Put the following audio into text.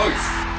close.